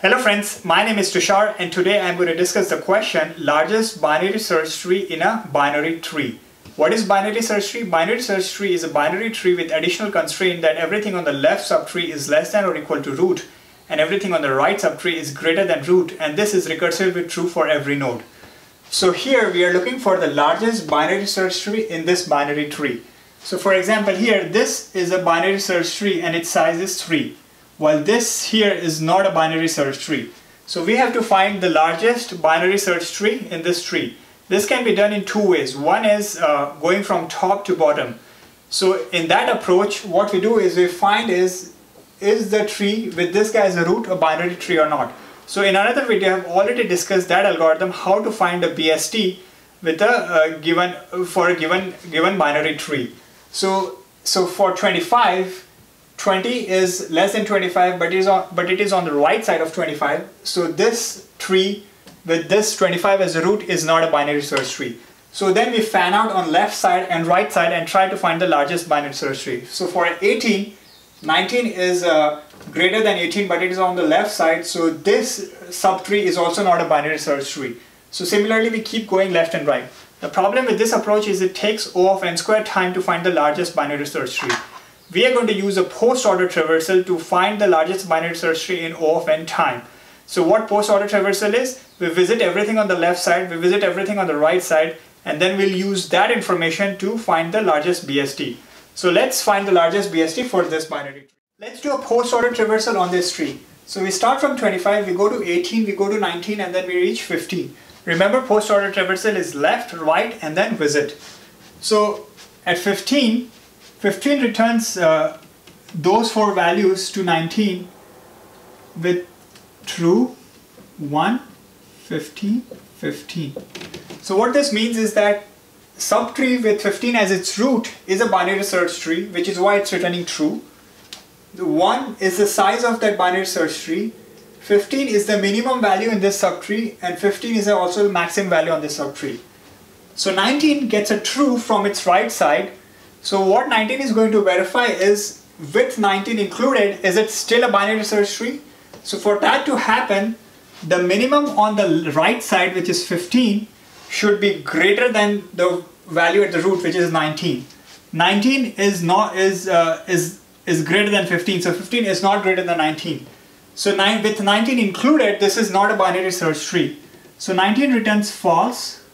Hello friends, my name is Tushar and today I'm going to discuss the question largest binary search tree in a binary tree. What is binary search tree? Binary search tree is a binary tree with additional constraint that everything on the left subtree is less than or equal to root and everything on the right subtree is greater than root and this is recursively true for every node. So here we are looking for the largest binary search tree in this binary tree. So for example here this is a binary search tree and its size is 3 while this here is not a binary search tree. So we have to find the largest binary search tree in this tree. This can be done in two ways. One is uh, going from top to bottom. So in that approach what we do is we find is is the tree with this guy as a root a binary tree or not. So in another video I have already discussed that algorithm how to find a BST with a uh, given for a given given binary tree. So so for 25 20 is less than 25 but it is on but it is on the right side of 25 so this tree with this 25 as a root is not a binary search tree. So then we fan out on left side and right side and try to find the largest binary search tree. So for 18 19 is uh, greater than 18 but it is on the left side. So this subtree is also not a binary search tree. So similarly we keep going left and right. The problem with this approach is it takes O of n squared time to find the largest binary search tree we are going to use a post-order traversal to find the largest binary search tree in O of n time. So what post-order traversal is? We visit everything on the left side, we visit everything on the right side, and then we'll use that information to find the largest BST. So let's find the largest BST for this binary tree. Let's do a post-order traversal on this tree. So we start from 25, we go to 18, we go to 19, and then we reach 15. Remember post-order traversal is left, right, and then visit. So at 15, 15 returns uh, those four values to 19 with true 1 15 15 so what this means is that subtree with 15 as its root is a binary search tree which is why it's returning true. The 1 is the size of that binary search tree 15 is the minimum value in this subtree and 15 is also the maximum value on this subtree. So 19 gets a true from its right side so what 19 is going to verify is with 19 included, is it still a binary search tree? So for that to happen, the minimum on the right side, which is 15, should be greater than the value at the root, which is 19. 19 is not is uh, is is greater than 15, so 15 is not greater than 19. So nine, with 19 included, this is not a binary search tree. So 19 returns false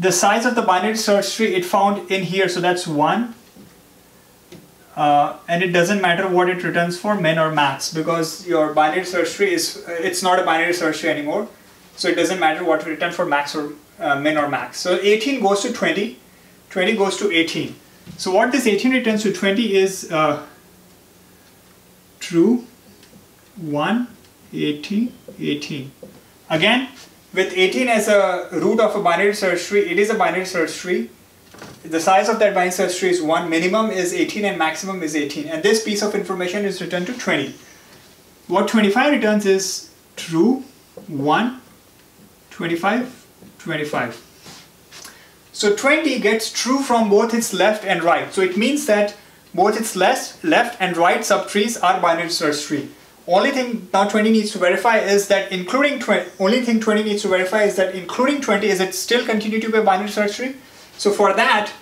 the size of the binary search tree it found in here so that's 1 uh, and it doesn't matter what it returns for min or max because your binary search tree is it's not a binary search tree anymore. So it doesn't matter what to return for max or uh, min or max. So 18 goes to 20 20 goes to 18 so what this 18 returns to 20 is uh, true 1 18 18 again with 18 as a root of a binary search tree, it is a binary search tree. The size of that binary search tree is 1, minimum is 18 and maximum is 18. And this piece of information is returned to 20. What 25 returns is true, 1, 25, 25. So 20 gets true from both its left and right. So it means that both its left, left and right subtrees are binary search tree only thing now 20 needs to verify is that including 20 only thing 20 needs to verify is that including 20 is it still continue to be a binary search tree? So for that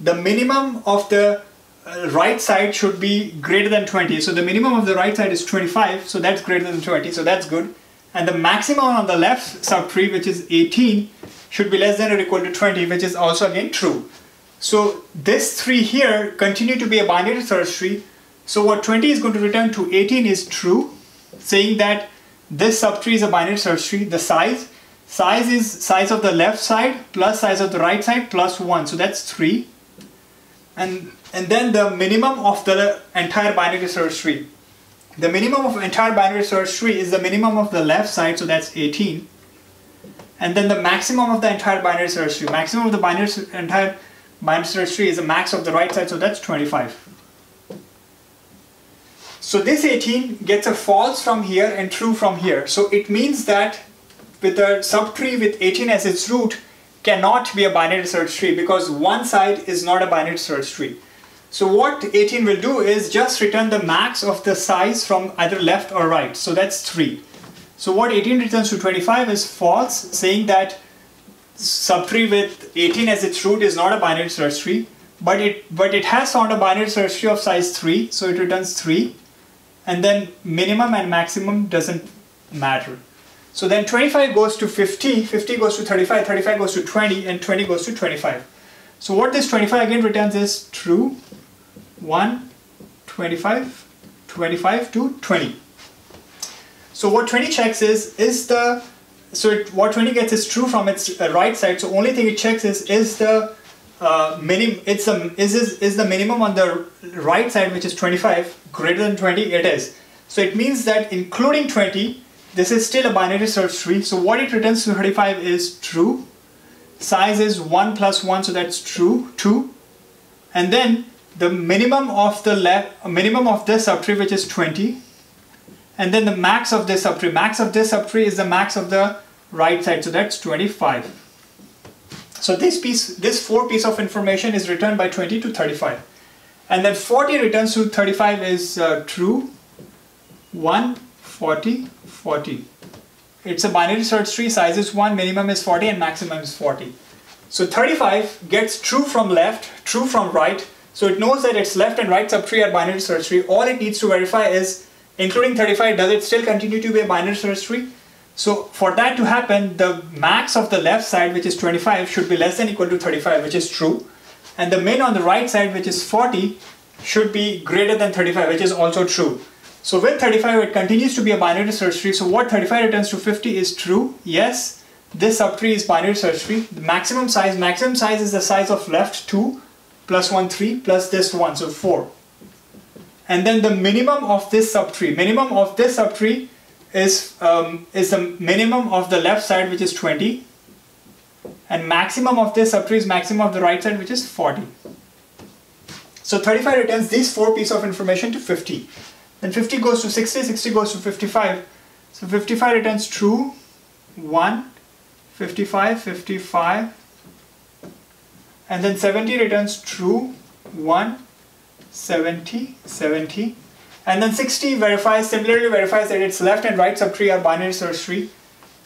the minimum of the uh, right side should be greater than 20 so the minimum of the right side is 25 so that's greater than 20 so that's good. And the maximum on the left subtree which is 18 should be less than or equal to 20 which is also again true. So this three here continue to be a binary search tree so what 20 is going to return to 18 is true, saying that this subtree is a binary search tree. The size, size is size of the left side plus size of the right side plus 1. So that's 3. And, and then the minimum of the entire binary search tree. The minimum of entire binary search tree is the minimum of the left side, so that's 18. And then the maximum of the entire binary search tree. Maximum of the binary entire binary search tree is the max of the right side, so that's 25. So this 18 gets a false from here and true from here. So it means that with a subtree with 18 as its root cannot be a binary search tree because one side is not a binary search tree. So what 18 will do is just return the max of the size from either left or right. So that's 3. So what 18 returns to 25 is false, saying that subtree with 18 as its root is not a binary search tree, but it but it has found a binary search tree of size 3, so it returns 3, and then minimum and maximum doesn't matter. So then 25 goes to 50, 50 goes to 35, 35 goes to 20, and 20 goes to 25. So what this 25 again returns is true, 1, 25, 25 to 20. So what 20 checks is, is the, so it, what 20 gets is true from its uh, right side. So only thing it checks is, is the uh, minimum, it's a, is, is, is the minimum on the right side, which is 25, greater than 20? It is. So it means that including 20, this is still a binary search tree. So what it returns to 35 is true. Size is 1 plus 1, so that's true, 2. And then the minimum of the left, minimum of this subtree, which is 20. And then the max of this subtree. Max of this subtree is the max of the right side, so that's 25. So this piece, this four piece of information is returned by 20 to 35. And then 40 returns to 35 is uh, true. 1, 40, 40. It's a binary search tree, size is 1, minimum is 40 and maximum is 40. So 35 gets true from left, true from right. So it knows that its left and right subtree are binary search tree. All it needs to verify is, including 35, does it still continue to be a binary search tree? So for that to happen, the max of the left side, which is 25, should be less than equal to 35, which is true. And the min on the right side, which is 40, should be greater than 35, which is also true. So with 35, it continues to be a binary search tree. So what 35 returns to 50 is true. Yes, this subtree is binary search tree. The maximum size, maximum size is the size of left 2 plus 1, 3 plus this 1, so 4. And then the minimum of this subtree, minimum of this subtree is, um, is the minimum of the left side which is 20 and maximum of this subtree is maximum of the right side which is 40. So 35 returns these four pieces of information to 50. Then 50 goes to 60, 60 goes to 55. So 55 returns true, 1, 55, 55. And then 70 returns true, 1, 70, 70. And then 60 verifies, similarly verifies that its left and right subtree are binary search tree.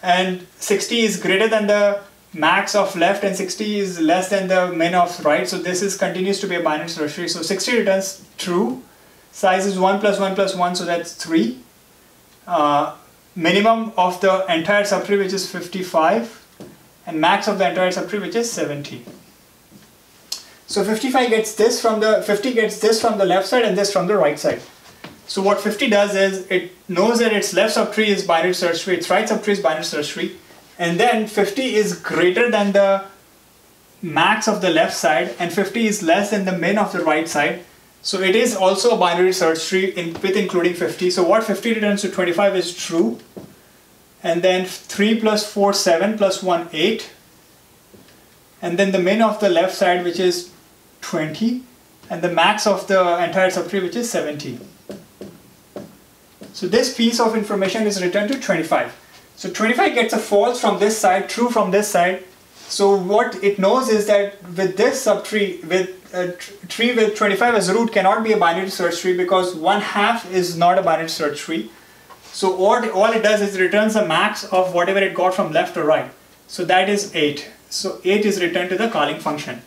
And 60 is greater than the max of left and 60 is less than the min of right. So this is continues to be a binary search tree. So 60 returns true, size is 1 plus 1 plus 1 so that's 3 uh, minimum of the entire subtree which is 55 and max of the entire subtree which is 70 so 55 gets this from the 50 gets this from the left side and this from the right side so what 50 does is it knows that its left subtree is binary search tree its right subtree is binary search tree and then 50 is greater than the max of the left side and 50 is less than the min of the right side so it is also a binary search tree in, with including 50. So what 50 returns to 25 is true. And then 3 plus 4, 7 plus 1, 8. And then the min of the left side which is 20. And the max of the entire subtree which is 70. So this piece of information is returned to 25. So 25 gets a false from this side, true from this side. So what it knows is that with this subtree, with uh, a tree with 25 as root cannot be a binary search tree because one half is not a binary search tree. So what all it does is returns the max of whatever it got from left to right. So that is 8. So 8 is returned to the calling function.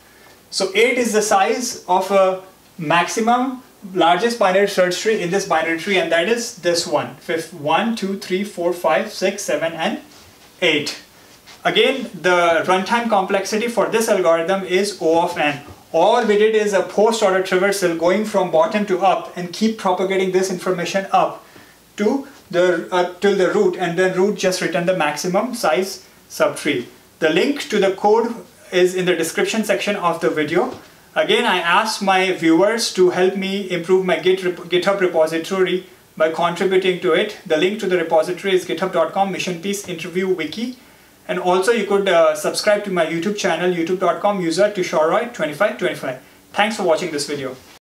So 8 is the size of a maximum largest binary search tree in this binary tree and that is this one. Fifth, 1, 2, 3, 4, 5, 6, 7 and 8. Again, the runtime complexity for this algorithm is O of n all we did is a post order traversal going from bottom to up and keep propagating this information up to the uh, till the root and then root just return the maximum size subtree. The link to the code is in the description section of the video. Again, I ask my viewers to help me improve my Git rep GitHub repository by contributing to it. The link to the repository is github.com mission peace interview wiki. And also you could uh, subscribe to my YouTube channel, youtube.com user Tushar Roy 2525. Thanks for watching this video.